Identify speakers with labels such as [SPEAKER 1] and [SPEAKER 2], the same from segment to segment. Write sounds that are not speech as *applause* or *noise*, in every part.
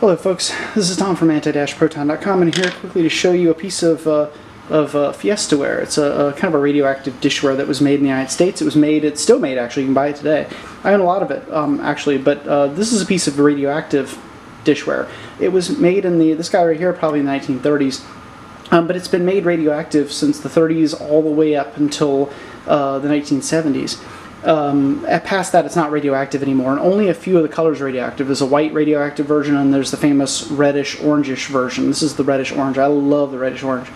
[SPEAKER 1] Hello folks, this is Tom from anti-proton.com and here quickly to show you a piece of, uh, of uh, Fiestaware. It's a, a, kind of a radioactive dishware that was made in the United States. It was made, it's still made actually, you can buy it today. I own a lot of it um, actually, but uh, this is a piece of radioactive dishware. It was made in the, this guy right here probably in the 1930s, um, but it's been made radioactive since the 30s all the way up until uh, the 1970s. Um, past that, it's not radioactive anymore, and only a few of the colors radioactive. There's a white radioactive version, and there's the famous reddish orangish version. This is the reddish orange. I love the reddish orange.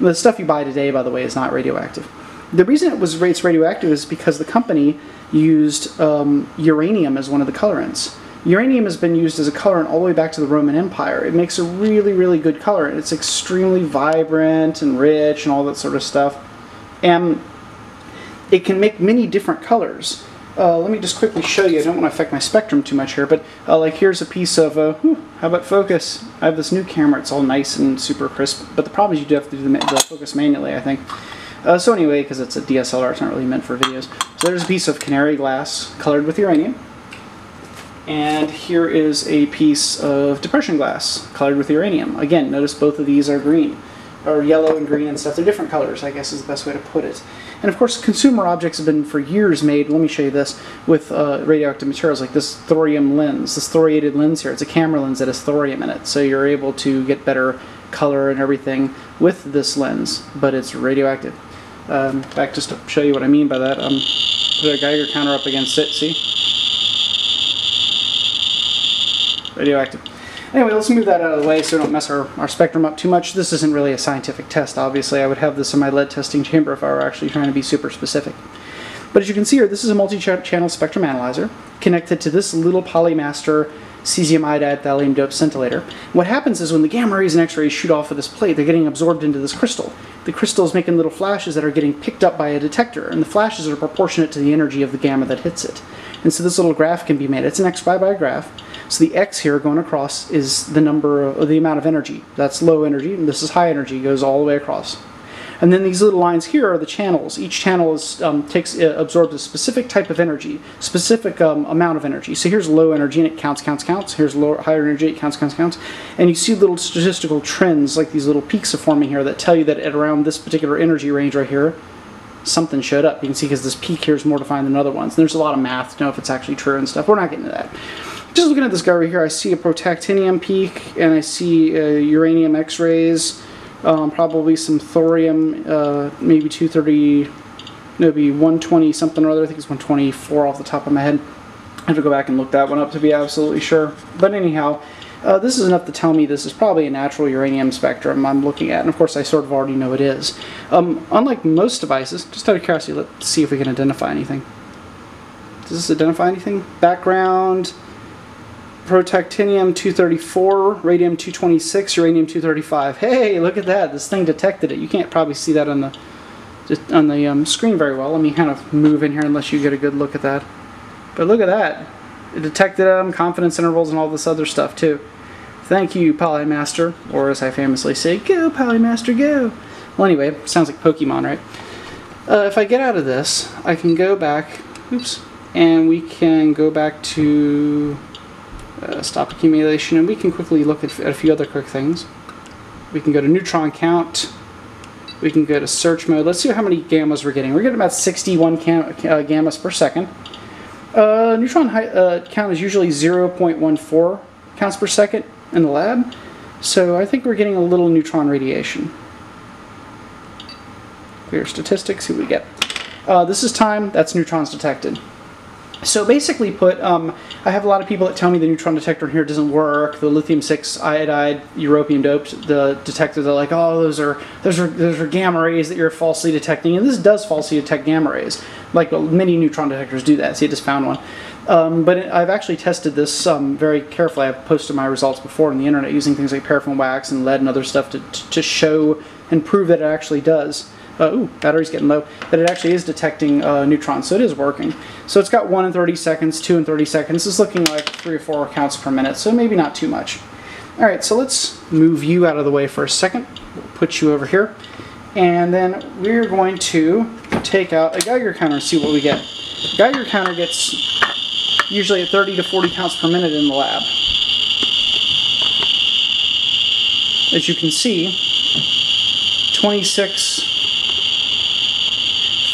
[SPEAKER 1] The stuff you buy today, by the way, is not radioactive. The reason it was it's radioactive is because the company used um, uranium as one of the colorants. Uranium has been used as a colorant all the way back to the Roman Empire. It makes a really, really good colorant. It's extremely vibrant and rich and all that sort of stuff. And it can make many different colors. Uh, let me just quickly show you. I don't want to affect my spectrum too much here, but uh, like here's a piece of, uh, whew, how about focus? I have this new camera. It's all nice and super crisp, but the problem is you do have to do the, the focus manually, I think. Uh, so anyway, because it's a DSLR, it's not really meant for videos. So there's a piece of canary glass colored with uranium. And here is a piece of depression glass colored with uranium. Again, notice both of these are green, or yellow and green and stuff. They're different colors, I guess is the best way to put it. And of course, consumer objects have been for years made, let me show you this, with uh, radioactive materials like this thorium lens, this thoriated lens here. It's a camera lens that has thorium in it, so you're able to get better color and everything with this lens, but it's radioactive. Um, back just to show you what I mean by that, um, put a Geiger counter up against it, see? Radioactive. Anyway, let's move that out of the way so we don't mess our, our spectrum up too much. This isn't really a scientific test, obviously. I would have this in my lead testing chamber if I were actually trying to be super specific. But as you can see here, this is a multi-channel spectrum analyzer connected to this little Polimaster cesium iodide thallium dope scintillator. What happens is when the gamma rays and x-rays shoot off of this plate, they're getting absorbed into this crystal. The crystal is making little flashes that are getting picked up by a detector, and the flashes are proportionate to the energy of the gamma that hits it. And so this little graph can be made. It's an x by by graph. So the x here going across is the number of the amount of energy. That's low energy, and this is high energy, goes all the way across. And then these little lines here are the channels. Each channel is, um, takes uh, absorbs a specific type of energy, specific um, amount of energy. So here's low energy, and it counts, counts, counts. Here's lower, higher energy, it counts, counts, counts. And you see little statistical trends, like these little peaks are forming here, that tell you that at around this particular energy range right here, something showed up. You can see because this peak here is more defined than other ones. And there's a lot of math to know if it's actually true and stuff. We're not getting to that. Just looking at this guy right here, I see a protactinium peak, and I see uh, uranium X-rays, um, probably some thorium, uh, maybe 230, maybe 120 something or other. I think it's 124 off the top of my head. I have to go back and look that one up to be absolutely sure. But anyhow, uh, this is enough to tell me this is probably a natural uranium spectrum I'm looking at, and of course I sort of already know it is. Um, unlike most devices, just out of curiosity, let's see if we can identify anything. Does this identify anything? Background, protactinium 234, radium 226, uranium 235. Hey, look at that! This thing detected it. You can't probably see that on the on the um, screen very well. Let me kind of move in here unless you get a good look at that. But look at that. It detected them, confidence intervals, and all this other stuff too. Thank you, Polimaster, or as I famously say, go Polimaster, go! Well, anyway, sounds like Pokemon, right? Uh, if I get out of this, I can go back, oops, and we can go back to stop accumulation, and we can quickly look at, at a few other quick things. We can go to neutron count. We can go to search mode. Let's see how many gammas we're getting. We're getting about 61 uh, gammas per second. Uh, neutron uh, count is usually 0.14 counts per second in the lab, so I think we're getting a little neutron radiation. Clear statistics, see what we get. Uh, this is time, that's neutrons detected. So basically put, um, I have a lot of people that tell me the neutron detector in here doesn't work. The lithium-6 iodide europium doped, the detectors are like, oh, those are those are those are gamma rays that you're falsely detecting, and this does falsely detect gamma rays. Like many neutron detectors do that. See, I just found one. Um, but it, I've actually tested this um, very carefully. I've posted my results before on the internet using things like paraffin wax and lead and other stuff to, to show and prove that it actually does uh, ooh, battery's getting low, that it actually is detecting uh, neutrons, so it is working. So it's got 1 in 30 seconds, 2 in 30 seconds. It's looking like 3 or 4 counts per minute, so maybe not too much. Alright, so let's move you out of the way for a second. We'll put you over here. And then we're going to take out a Geiger counter and see what we get. Geiger counter gets usually at 30 to 40 counts per minute in the lab. as you can see,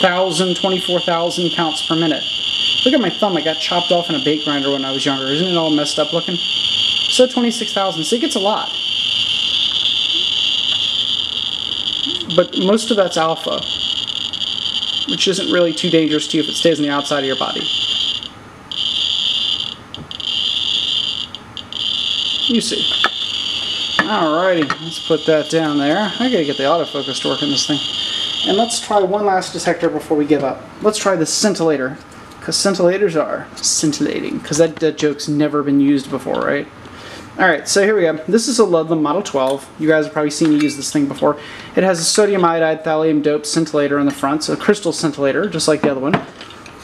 [SPEAKER 1] 26,000, 24,000 counts per minute. Look at my thumb, I got chopped off in a bait grinder when I was younger. Isn't it all messed up looking? So 26,000, so it gets a lot. But most of that's alpha, which isn't really too dangerous to you if it stays on the outside of your body. You see. Alrighty, let's put that down there. I gotta get the autofocus to work in this thing. And let's try one last detector before we give up. Let's try the scintillator. Because scintillators are scintillating. Because that, that joke's never been used before, right? Alright, so here we go. This is a Ludlum Model 12. You guys have probably seen me use this thing before. It has a sodium iodide thallium dope scintillator in the front, so a crystal scintillator, just like the other one.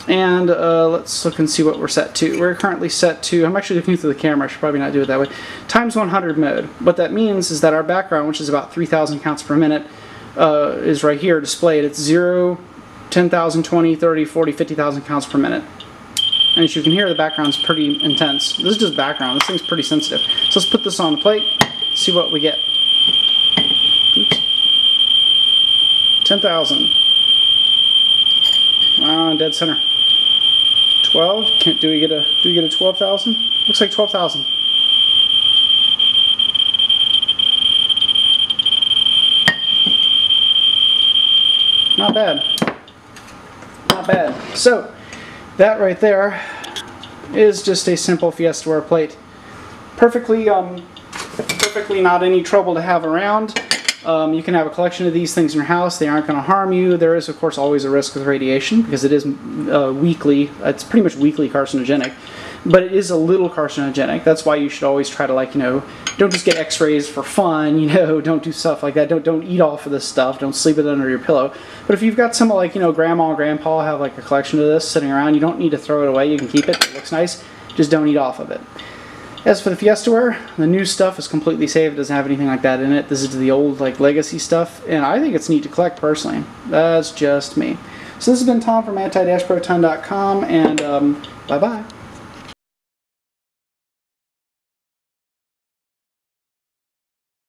[SPEAKER 1] And uh, let's look and see what we're set to. We're currently set to, I'm actually looking through the camera, I should probably not do it that way, times 100 mode. What that means is that our background, which is about 3,000 counts per minute, uh, is right here displayed. It's 0, 10,000, 20, 30, 40, 50,000 counts per minute. And as you can hear, the background's pretty intense. This is just background. This thing's pretty sensitive. So let's put this on the plate, see what we get. Oops. 10,000. Ah, dead center. 12. Can't do we get a do we get a 12,000? Looks like 12,000. Not bad. Not bad. So that right there is just a simple Fiestaware plate. Perfectly um perfectly not any trouble to have around. Um, you can have a collection of these things in your house. They aren't going to harm you. There is, of course, always a risk with radiation because it is uh, weakly, it's pretty much weakly carcinogenic. But it is a little carcinogenic. That's why you should always try to, like, you know, don't just get x-rays for fun, *laughs* you know, don't do stuff like that. Don't, don't eat off of this stuff. Don't sleep it under your pillow. But if you've got some, like, you know, grandma and grandpa have, like, a collection of this sitting around, you don't need to throw it away. You can keep it. It looks nice. Just don't eat off of it. As for the Fiesta Fiestaware, the new stuff is completely safe. It doesn't have anything like that in it. This is the old like legacy stuff, and I think it's neat to collect personally. That's just me. So this has been Tom from anti-proton.com, and um, bye-bye.